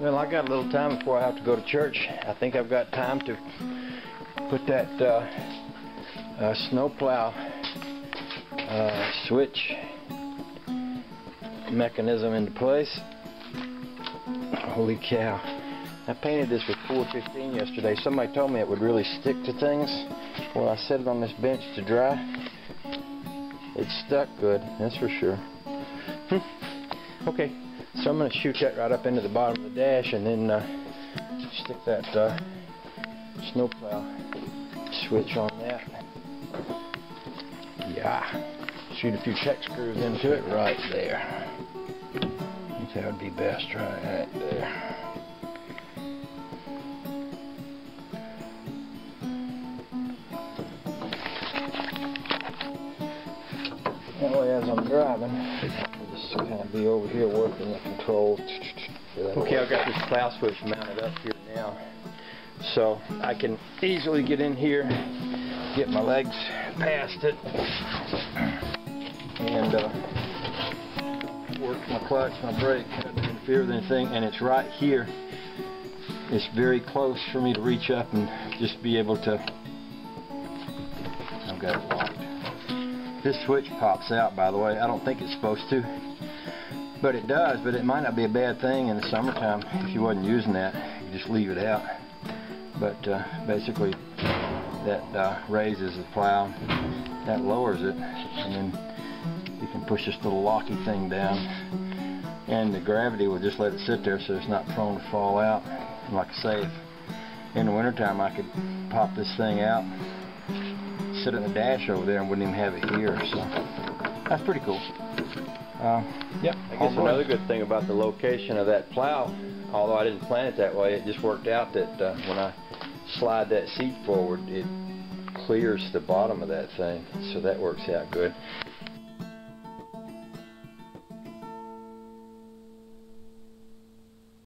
Well, I got a little time before I have to go to church. I think I've got time to put that uh, uh, snowplow uh, switch mechanism into place. Holy cow. I painted this with 415 yesterday. Somebody told me it would really stick to things. Well, I set it on this bench to dry. It stuck good, that's for sure. Okay, so I'm going to shoot that right up into the bottom of the dash and then uh, stick that uh, snowplow switch on that. Yeah. Shoot a few tek screws into it right there. That would be best right there. As I'm driving, just kind of be over here working the controls. Okay, I've got this plow switch mounted up here now. So I can easily get in here, get my legs past it, and uh, work my clutch, my brake, interfere with anything, and it's right here. It's very close for me to reach up and just be able to, I've got it locked. This switch pops out, by the way. I don't think it's supposed to, but it does, but it might not be a bad thing in the summertime if you wasn't using that. You just leave it out. But uh, basically, that uh, raises the plow, that lowers it, and then you can push this little locky thing down and the gravity will just let it sit there so it's not prone to fall out. And like I say, in the wintertime I could pop this thing out, sit in the dash over there and wouldn't even have it here. So that's pretty cool. Uh, yep. I guess another good thing about the location of that plow, although I didn't plan it that way, it just worked out that uh, when I slide that seat forward, it clears the bottom of that thing. So that works out good.